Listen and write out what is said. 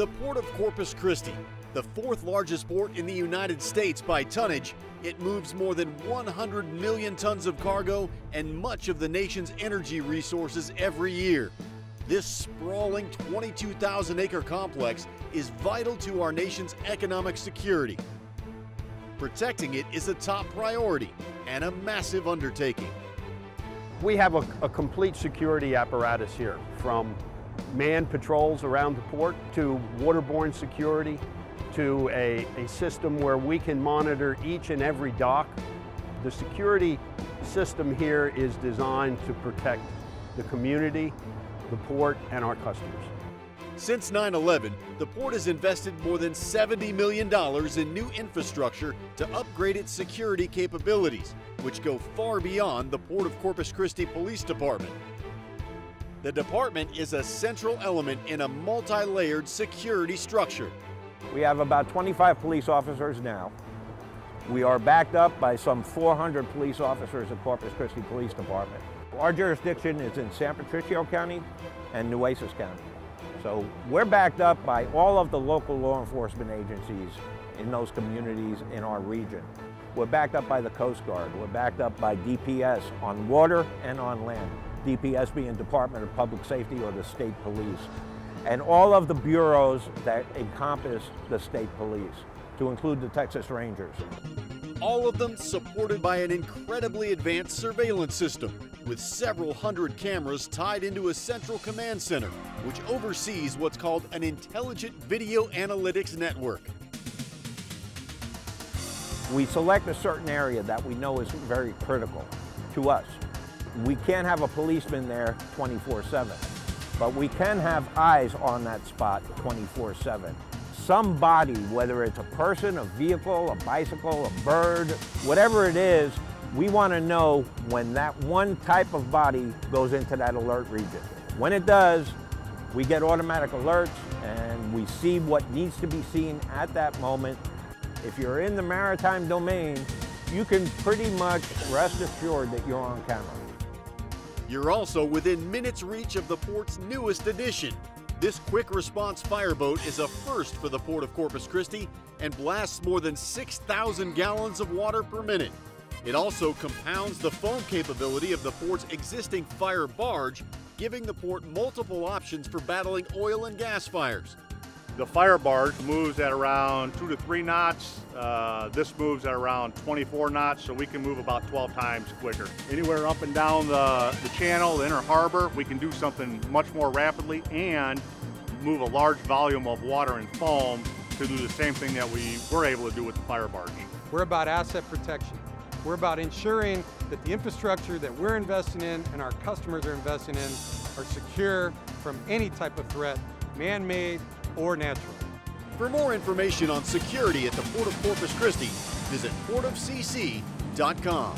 The Port of Corpus Christi, the fourth largest port in the United States by tonnage, it moves more than 100 million tons of cargo and much of the nation's energy resources every year. This sprawling 22,000 acre complex is vital to our nation's economic security. Protecting it is a top priority and a massive undertaking. We have a, a complete security apparatus here from manned patrols around the port to waterborne security to a, a system where we can monitor each and every dock. The security system here is designed to protect the community, the port, and our customers. Since 9 11, the port has invested more than $70 million in new infrastructure to upgrade its security capabilities, which go far beyond the Port of Corpus Christi Police Department. The department is a central element in a multi layered security structure. We have about 25 police officers now. We are backed up by some 400 police officers at Corpus Christi Police Department. Our jurisdiction is in San Patricio County and Nueces County. So we're backed up by all of the local law enforcement agencies in those communities in our region. We're backed up by the Coast Guard. We're backed up by DPS on water and on land. DPS being Department of Public Safety or the state police. And all of the bureaus that encompass the state police, to include the Texas Rangers. All of them supported by an incredibly advanced surveillance system with several hundred cameras tied into a central command center, which oversees what's called an intelligent video analytics network. We select a certain area that we know is very critical to us. We can't have a policeman there 24 7, but we can have eyes on that spot 24 7 somebody, whether it's a person, a vehicle, a bicycle, a bird, whatever it is, we want to know when that one type of body goes into that alert region. When it does, we get automatic alerts and we see what needs to be seen at that moment. If you're in the maritime domain, you can pretty much rest assured that you're on camera. You're also within minutes reach of the port's newest addition. This quick response fireboat is a first for the Port of Corpus Christi and blasts more than 6,000 gallons of water per minute. It also compounds the foam capability of the port's existing fire barge, giving the port multiple options for battling oil and gas fires. The fire barge moves at around two to three knots. Uh, this moves at around 24 knots, so we can move about 12 times quicker. Anywhere up and down the, the channel, the inner harbor, we can do something much more rapidly and move a large volume of water and foam to do the same thing that we were able to do with the fire barge. We're about asset protection. We're about ensuring that the infrastructure that we're investing in and our customers are investing in are secure from any type of threat, man-made or natural. For more information on security at the Port of Corpus Christi, visit portofcc.com.